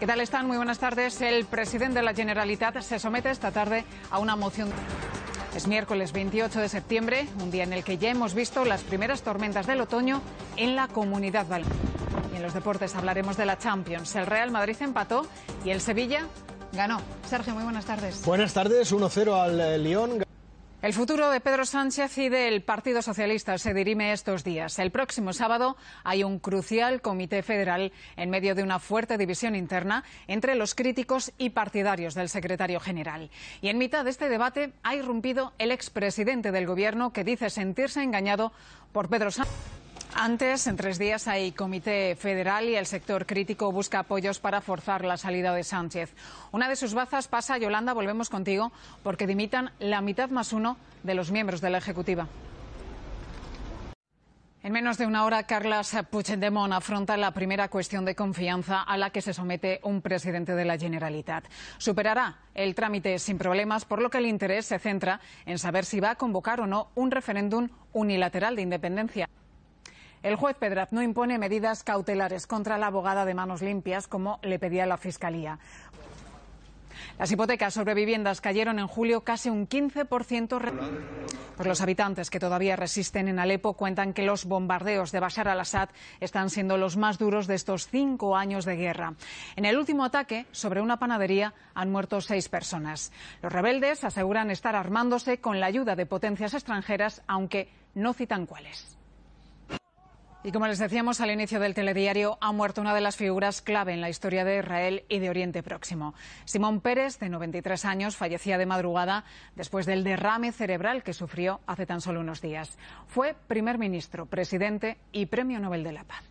¿Qué tal están? Muy buenas tardes. El presidente de la Generalitat se somete esta tarde a una moción. Es miércoles 28 de septiembre, un día en el que ya hemos visto las primeras tormentas del otoño en la comunidad valenciana. Y en los deportes hablaremos de la Champions. El Real Madrid empató y el Sevilla ganó. Sergio, muy buenas tardes. Buenas tardes, 1-0 al eh, Lyon. El futuro de Pedro Sánchez y del Partido Socialista se dirime estos días. El próximo sábado hay un crucial comité federal en medio de una fuerte división interna entre los críticos y partidarios del secretario general. Y en mitad de este debate ha irrumpido el expresidente del Gobierno que dice sentirse engañado por Pedro Sánchez. Antes, en tres días, hay comité federal y el sector crítico busca apoyos para forzar la salida de Sánchez. Una de sus bazas pasa, Yolanda, volvemos contigo, porque dimitan la mitad más uno de los miembros de la Ejecutiva. En menos de una hora, Carles Puigdemont afronta la primera cuestión de confianza a la que se somete un presidente de la Generalitat. Superará el trámite sin problemas, por lo que el interés se centra en saber si va a convocar o no un referéndum unilateral de independencia. El juez Pedraz no impone medidas cautelares contra la abogada de manos limpias, como le pedía la Fiscalía. Las hipotecas sobre viviendas cayeron en julio casi un 15%. Pues los habitantes que todavía resisten en Alepo cuentan que los bombardeos de Bashar al-Assad están siendo los más duros de estos cinco años de guerra. En el último ataque sobre una panadería han muerto seis personas. Los rebeldes aseguran estar armándose con la ayuda de potencias extranjeras, aunque no citan cuáles. Y como les decíamos al inicio del telediario, ha muerto una de las figuras clave en la historia de Israel y de Oriente Próximo. Simón Pérez, de 93 años, fallecía de madrugada después del derrame cerebral que sufrió hace tan solo unos días. Fue primer ministro, presidente y premio Nobel de la Paz.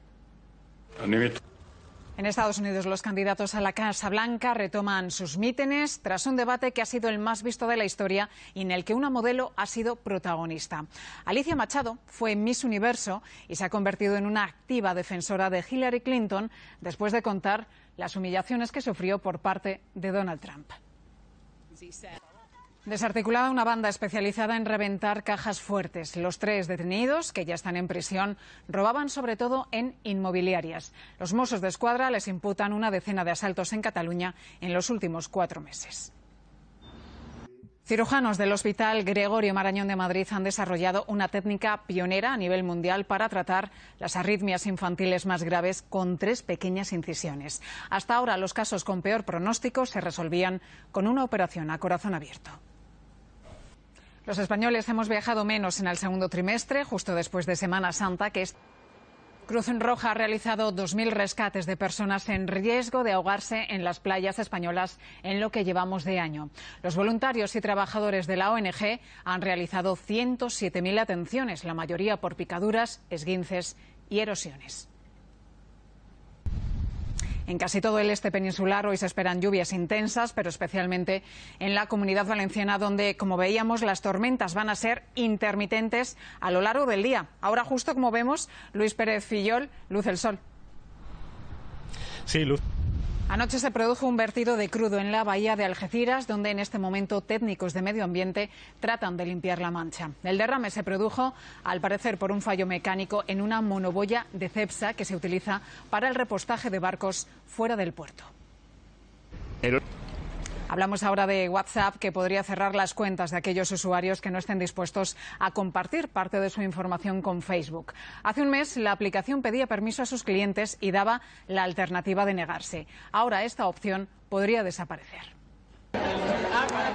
En Estados Unidos, los candidatos a la Casa Blanca retoman sus mítines tras un debate que ha sido el más visto de la historia y en el que una modelo ha sido protagonista. Alicia Machado fue Miss Universo y se ha convertido en una activa defensora de Hillary Clinton después de contar las humillaciones que sufrió por parte de Donald Trump. Desarticulada una banda especializada en reventar cajas fuertes. Los tres detenidos, que ya están en prisión, robaban sobre todo en inmobiliarias. Los Mossos de Escuadra les imputan una decena de asaltos en Cataluña en los últimos cuatro meses. Cirujanos del Hospital Gregorio Marañón de Madrid han desarrollado una técnica pionera a nivel mundial para tratar las arritmias infantiles más graves con tres pequeñas incisiones. Hasta ahora los casos con peor pronóstico se resolvían con una operación a corazón abierto. Los españoles hemos viajado menos en el segundo trimestre, justo después de Semana Santa, que es Cruz Roja ha realizado 2.000 rescates de personas en riesgo de ahogarse en las playas españolas en lo que llevamos de año. Los voluntarios y trabajadores de la ONG han realizado 107.000 atenciones, la mayoría por picaduras, esguinces y erosiones. En casi todo el este peninsular hoy se esperan lluvias intensas, pero especialmente en la comunidad valenciana, donde, como veíamos, las tormentas van a ser intermitentes a lo largo del día. Ahora, justo como vemos, Luis Pérez Fillol, luz el sol. Sí, luz. Anoche se produjo un vertido de crudo en la bahía de Algeciras, donde en este momento técnicos de medio ambiente tratan de limpiar la mancha. El derrame se produjo, al parecer, por un fallo mecánico en una monoboya de Cepsa que se utiliza para el repostaje de barcos fuera del puerto. Hablamos ahora de WhatsApp, que podría cerrar las cuentas de aquellos usuarios que no estén dispuestos a compartir parte de su información con Facebook. Hace un mes la aplicación pedía permiso a sus clientes y daba la alternativa de negarse. Ahora esta opción podría desaparecer.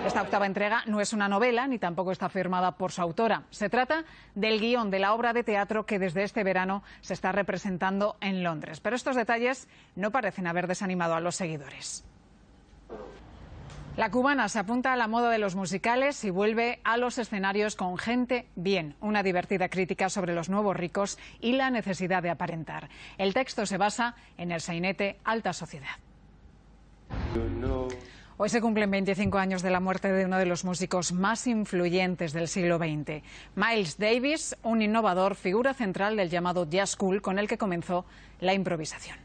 Esta octava entrega no es una novela ni tampoco está firmada por su autora. Se trata del guion de la obra de teatro que desde este verano se está representando en Londres. Pero estos detalles no parecen haber desanimado a los seguidores. La cubana se apunta a la moda de los musicales y vuelve a los escenarios con gente bien, una divertida crítica sobre los nuevos ricos y la necesidad de aparentar. El texto se basa en el sainete Alta Sociedad. Hoy se cumplen 25 años de la muerte de uno de los músicos más influyentes del siglo XX, Miles Davis, un innovador, figura central del llamado jazz school con el que comenzó la improvisación.